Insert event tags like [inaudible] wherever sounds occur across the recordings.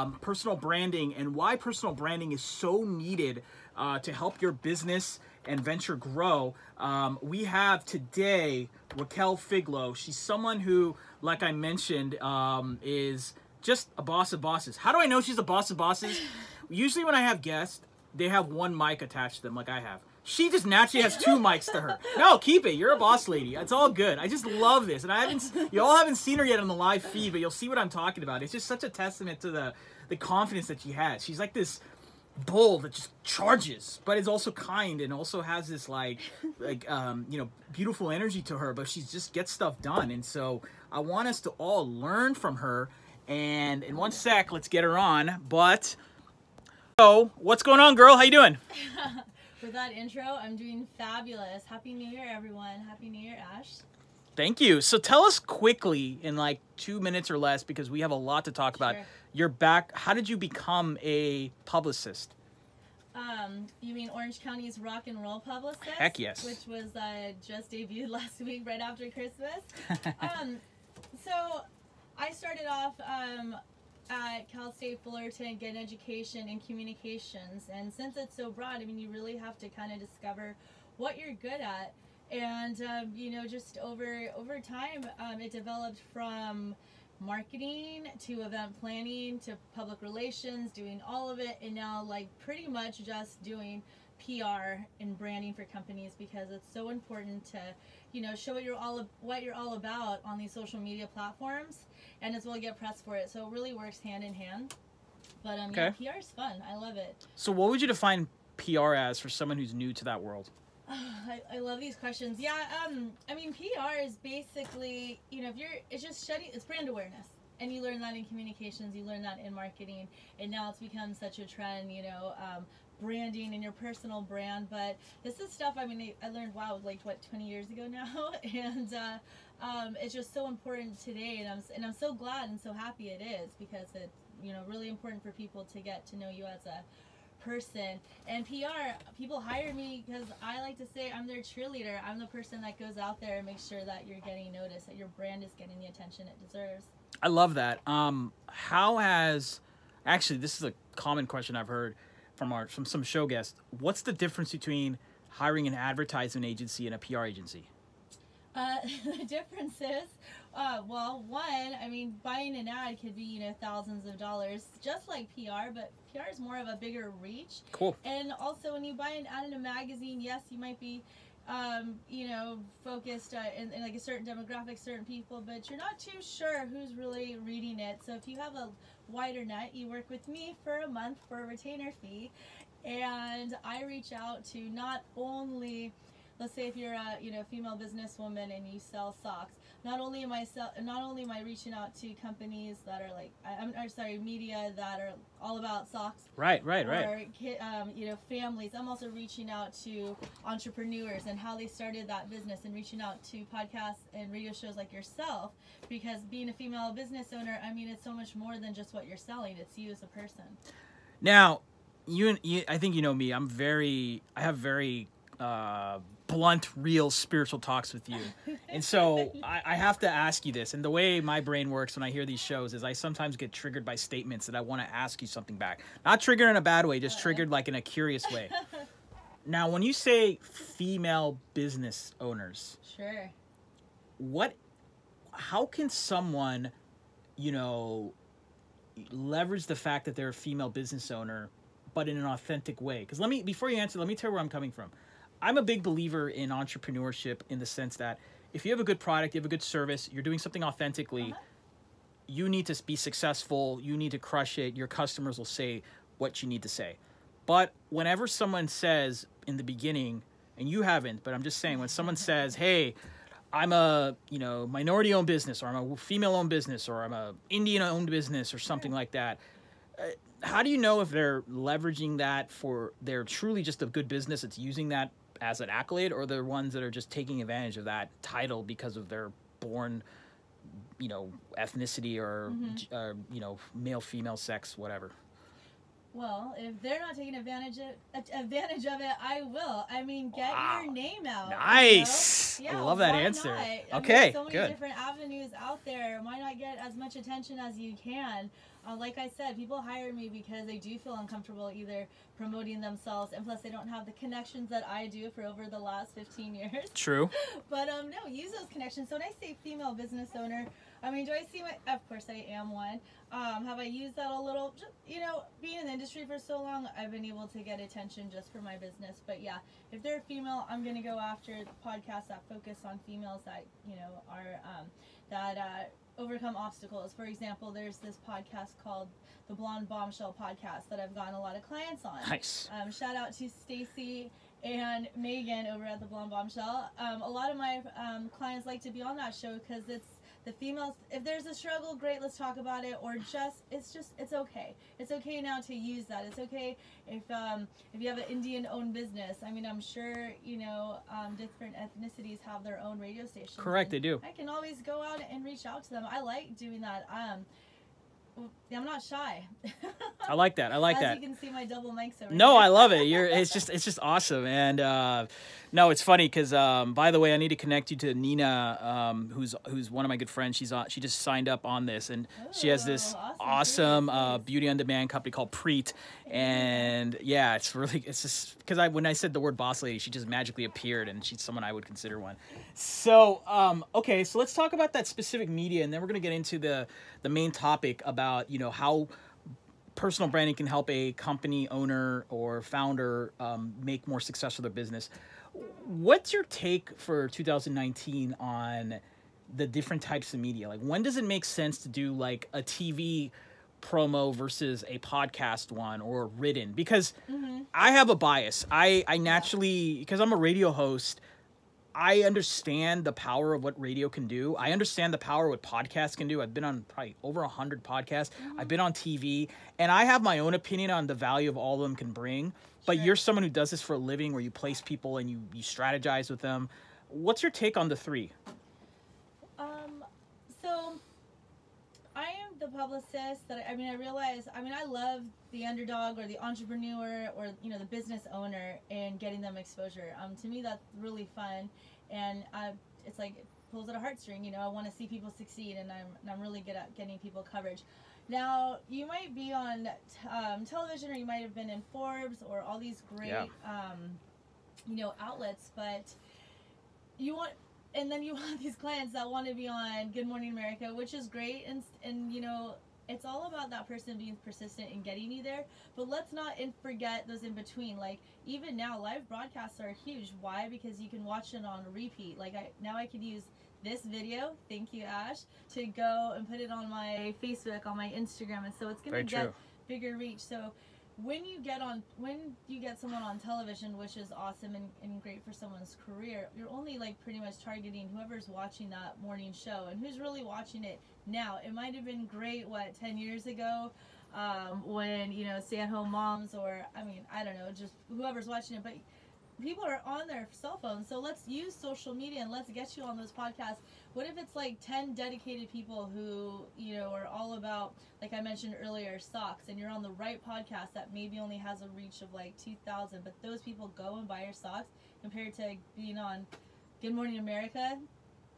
um, personal branding and why personal branding is so needed uh, to help your business and venture grow. Um, we have today Raquel Figlo. She's someone who, like I mentioned, um, is just a boss of bosses. How do I know she's a boss of bosses? Usually, when I have guests, they have one mic attached to them, like I have. She just naturally has two mics to her. No, keep it. You're a boss lady. It's all good. I just love this, and I haven't. You all haven't seen her yet on the live feed, but you'll see what I'm talking about. It's just such a testament to the the confidence that she has. She's like this bull that just charges, but is also kind and also has this like like um, you know beautiful energy to her. But she just gets stuff done, and so I want us to all learn from her. And in one sec, let's get her on. But so, what's going on, girl? How you doing? [laughs] For that intro, I'm doing fabulous. Happy New Year, everyone. Happy New Year, Ash. Thank you. So tell us quickly in like two minutes or less, because we have a lot to talk about. Sure. Your back. How did you become a publicist? Um, you mean Orange County's rock and roll publicist? Heck yes. Which was uh, just debuted [laughs] last week, right after Christmas. [laughs] um, so I started off um, at Cal State Fullerton, get an education in communications, and since it's so broad, I mean, you really have to kind of discover what you're good at, and um, you know, just over over time, um, it developed from marketing to event planning to public relations, doing all of it, and now like pretty much just doing PR and branding for companies because it's so important to, you know, show what you're all what you're all about on these social media platforms, and as well get press for it. So it really works hand in hand. But um, Okay. yeah, PR is fun. I love it. So what would you define PR as for someone who's new to that world? [sighs] I, I love these questions. Yeah, um, I mean, PR is basically, you know, if you're, it's just study, it's brand awareness. And you learn that in communications, you learn that in marketing, and now it's become such a trend, you know, um, branding and your personal brand. But this is stuff, I mean, I learned, wow, like, what, 20 years ago now? [laughs] and uh, um, it's just so important today, and I'm, and I'm so glad and so happy it is because it's, you know, really important for people to get to know you as a person. And PR, people hire me because I like to say I'm their cheerleader. I'm the person that goes out there and makes sure that you're getting noticed, that your brand is getting the attention it deserves. I love that. Um, how has actually this is a common question I've heard from our from some show guests. What's the difference between hiring an advertising agency and a PR agency? Uh, [laughs] the difference is, uh, well, one, I mean, buying an ad could be, you know, thousands of dollars, just like PR, but PR is more of a bigger reach. Cool. And also, when you buy an ad in a magazine, yes, you might be, um, you know, focused uh, in, in like a certain demographic, certain people, but you're not too sure who's really reading it. So if you have a wider net, you work with me for a month for a retainer fee, and I reach out to not only let's say if you're a you know female businesswoman and you sell socks not only am i sell, not only am i reaching out to companies that are like i'm or sorry media that are all about socks. Right, right, right. or ki- um, you know families. I'm also reaching out to entrepreneurs and how they started that business and reaching out to podcasts and radio shows like yourself. Because being a female business owner i mean it's so much more than just what you're selling. It's you as a person. Now, you, you I think you know me. I'm very I have very uh, blunt, real spiritual talks with you, and so I, I have to ask you this. And the way my brain works when I hear these shows is I sometimes get triggered by statements that I want to ask you something back. Not triggered in a bad way, just triggered like in a curious way. [laughs] Now, when you say female business owners, sure what how can someone you know leverage the fact that they're a female business owner but in an authentic way because let me before you answer let me tell you where i'm coming from i'm a big believer in entrepreneurship in the sense that if you have a good product you have a good service you're doing something authentically Uh-huh. you need to be successful you need to crush it your customers will say what you need to say but whenever someone says in the beginning and you haven't but i'm just saying when someone says hey I'm a you know minority owned business, or I'm a female owned business, or I'm a Indian owned business, or something like that. Uh, how do you know if they're leveraging that for they're truly just a good business that's using that as an accolade, or they're ones that are just taking advantage of that title because of their born, you know, ethnicity or j- uh, you know male female sex whatever. Well, if they're not taking advantage of advantage of it, I will. I mean, get Wow. your name out. you know? Yeah, I love that answer. not? I mean, Okay, there's so many good. different avenues out there. Why not get as much attention as you can? Uh, like I said, people hire me because they do feel uncomfortable either promoting themselves, and plus they don't have the connections that I do for over the last 15 years. True. [laughs] But um, no, use those connections. So when I say female business owner, I mean, do I see my? Of course, I am one. Um, have I used that a little? Ju- You know, being in the industry for so long, I've been able to get attention just for my business. But yeah, if they're female, I'm gonna go after podcasts that focus on females that you know are um, that uh, overcome obstacles. For example, there's this podcast called the Blonde Bombshell Podcast that I've gotten a lot of clients on. Nice. Um, shout out to Stacy and Megan over at the Blonde Bombshell. Um, a lot of my um, clients like to be on that show because it's the females. If there's a struggle, great, let's talk about it. Or just, it's just, it's okay. It's okay now to use that. It's okay if um, if you have an Indian-owned business. I mean, I'm sure you know um, different ethnicities have their own radio stations. Correct, they do. I can always go out and reach out to them. I like doing that. Um, I'm not shy. I like that. I like [laughs] As that. you can see my double mics over No. I love it. You're [laughs] it's just it's just awesome. And uh no, it's funny because um by the way, I need to connect you to Nina, um, who's who's one of my good friends. She's on she just signed up on this and she has this Oh, awesome. awesome uh beauty on demand company called Preet. And yeah, it's really it's just because I when I said the word boss lady, she just magically appeared and she's someone I would consider one. So um okay, so let's talk about that specific media and then we're gonna get into the the main topic about, you know, how personal branding can help a company owner or founder um, make more success with their business. What's your take for 2019 on the different types of media? Like, when does it make sense to do like a TV promo versus a podcast one or written? Because I have a bias. I I naturally because I'm a radio host. I understand the power of what radio can do. I understand the power of what podcasts can do. I've been on probably over a hundred podcasts. I've mm-hmm. been on TV, and I have my own opinion on the value of all of them can bring. But Sure. you're someone who does this for a living, where you place people and you you strategize with them. What's your take on the three? Um, so The publicist that I mean I realize I mean I love the underdog or the entrepreneur or you know the business owner and getting them exposure. Um, to me that's really fun, and I it's like it pulls at a heartstring. You know I want to see people succeed, and I'm and I'm really good at getting people coverage. Now you might be on t- um, television or you might have been in Forbes or all these great Yeah. um, you know outlets, but you want and then you [laughs] have these clients that want to be on Good Morning America, which is great, and and you know it's all about that person being persistent and getting you there. But let's not in, forget those in between. Like even now, live broadcasts are huge. Why? Because you can watch it on repeat. Like I now I could use this video, thank you Ash, to go and put it on my Facebook, on my Instagram, and so it's gonna Very get true. bigger reach. So when you get on when you get someone on television which is awesome and, and great for someone's career you're only like pretty much targeting whoever's watching that morning show. And who's really watching it now? It might have been great what 10 years ago um, when you know stay at home moms or i mean i don't know just whoever's watching it but people are on their cell phones so let's use social media and let's get you on those podcasts what if it's like 10 dedicated people who you know are all about like i mentioned earlier socks and you're on the right podcast that maybe only has a reach of like 2000 but those people go and buy your socks compared to being on good morning america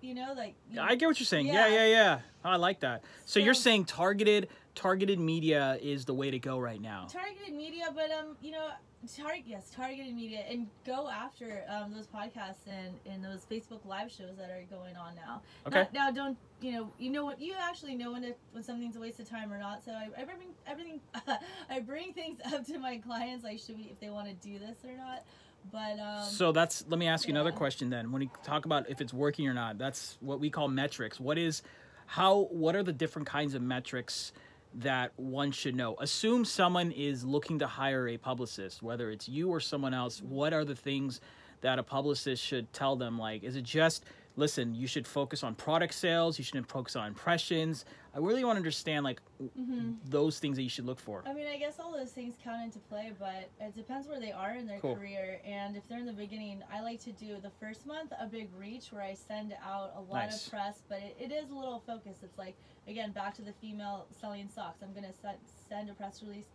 you know like you- I get what you're saying. Yeah, Yeah. yeah, yeah. I like that. So, you're saying targeted targeted media is the way to go right now. targeted media but um you know target yes targeted media and go after um, those podcasts and, and those facebook live shows that are going on now Okay. now, now don't you know you know what you actually know when it when something's a waste of time or not so i, I bring everything [laughs] i bring things [laughs] up to my clients like should we if they want to do this or not but um So that's let me ask you another question then. When we talk about if it's working or not, that's what we call metrics. What is how what are the different kinds of metrics that one should know? Assume someone is looking to hire a publicist, whether it's you or someone else. What are the things that a publicist should tell them like is it just listen, you should focus on product sales, you shouldn't focus on impressions. I really want to understand like mhm. those things that you should look for. I mean, I guess all those things count into play, but it depends where they are in their Cool. career. And if they're in the beginning, I like to do the first month a big reach where I send out a lot Nice. of press, but it, it is a little focused. It's like, again, back to the female selling socks. I'm going to send, send a press release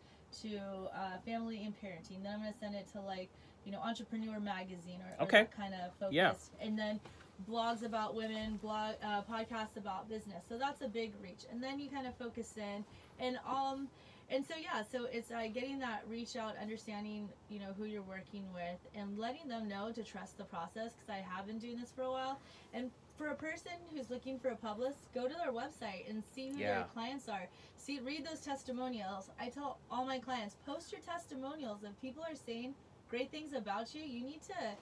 to uh, family and parenting. Then I'm going to send it to like, you know, entrepreneur magazine or, or Okay. kind of focus. Yeah. And then blogs about women, blog uh, podcasts about business. So that's a big reach. And then you kind of focus in and um and so yeah, so it's uh, getting that reach out, understanding you know who you're working with, and letting them know to trust the process because I have been doing this for a while. And for a person who's looking for a publicist, go to their website and see who Yeah. their clients are. See, read those testimonials. I tell all my clients, post your testimonials. If people are saying great things about you, you need to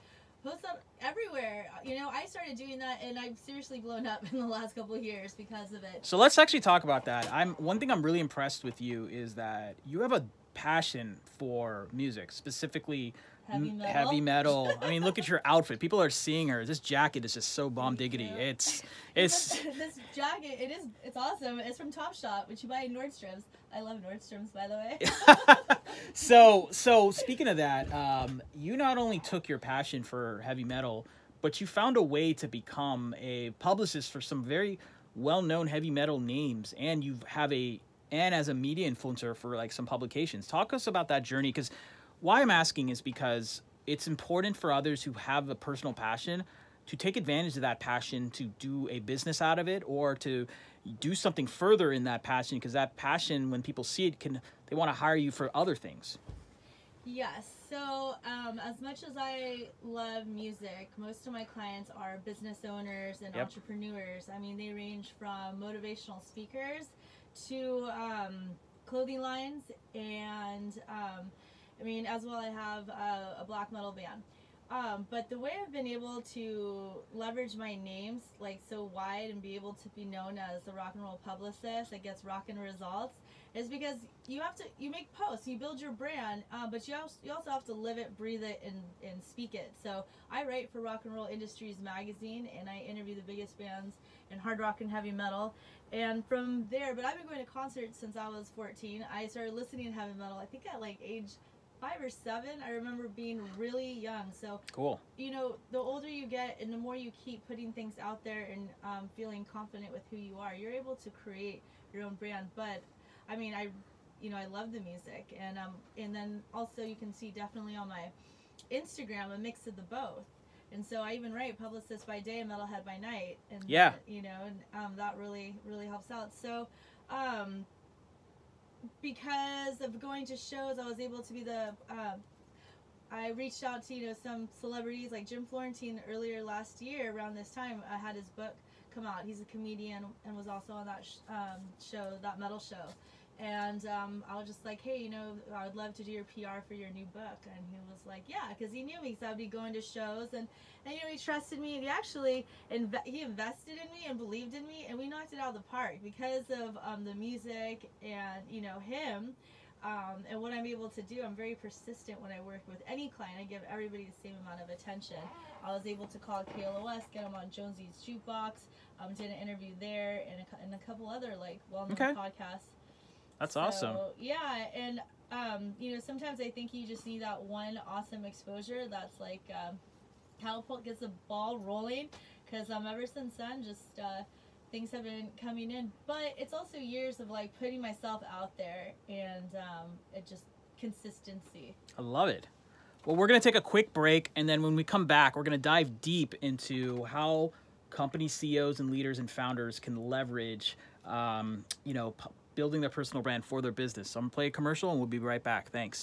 post them everywhere. You know, I started doing that, and I've seriously blown up [laughs] in the last couple of years because of it. So let's actually talk about that. I'm one thing I'm really impressed with you is that you have a passion for music, specifically Heavy metal. heavy metal. [laughs] I mean, look at your outfit. People are seeing her. This jacket is just so bomb diggity. It's [laughs] it's this jacket. It is. It's awesome. It's from Topshop, which you buy at Nordstrom's. I love Nordstrom's, by the way. So so speaking of that, um, you not only took your passion for heavy metal, but you found a way to become a publicist for some very well-known heavy metal names, and you have a and as a media influencer for like some publications. Talk us about that journey, because why I'm asking is because it's important for others who have a personal passion to take advantage of that passion to do a business out of it or to do something further in that passion because that passion when people see it can they want to hire you for other things Yes. So, um, as much as I love music, most of my clients are business owners and Yep. entrepreneurs. I mean, they range from motivational speakers to um, clothing lines, and um, I mean, as well, I have a, a black metal band. Um, but the way I've been able to leverage my names like so wide and be able to be known as the rock and roll publicist that gets rockin' results is because you have to you make posts you build your brand uh, but you also, you also have to live it breathe it and, and speak it. So i write for rock and roll industries magazine and i interview the biggest bands in hard rock and heavy metal. And from there but i've been going to concerts since i was 14 i started listening to heavy metal i think at like age five or seven i remember being really young so cool you know, the older you get and the more you keep putting things out there and um, feeling confident with who you are, you're able to create your own brand. But I mean, I, you know, I love the music, and um, and then also you can see definitely on my Instagram a mix of the both. And so I even write publicist by day and metalhead by night, and Yeah. you know, and um, that really really helps out. So. Um, because of going to shows, I was able to be the uh, I reached out to you know some celebrities like Jim Florentine earlier last year around this time. I had his book come out. He's a comedian and was also on that sh- um, show, that metal show. And um, I was just like, hey, you know, I would love to do your PR for your new book. And he was like, yeah, because he knew me, so I'd be going to shows, and, and you know, he trusted me, and he actually he invested in me and believed in me, and we knocked it out of the park because of um, the music and you know him um, and what I'm able to do, I'm very persistent when I work with any client. I give everybody the same amount of attention. I was able to call KLOS, get them on Jonesy's Jukebox, um, did an interview there, and a, and a couple other like well-known Okay. podcasts. That's awesome yeah, and um, you know sometimes I think you just need that one awesome exposure. That's like um, catapult gets the ball rolling. Because um, ever since then, just uh, things have been coming in. But it's also years of like putting myself out there and um, it just consistency. i love it well we're going to take a quick break and then when we come back we're going to dive deep into how company ceos and leaders and founders can leverage um, you know building their personal brand for their business. So i'm to play a commercial and we'll be right back. Thanks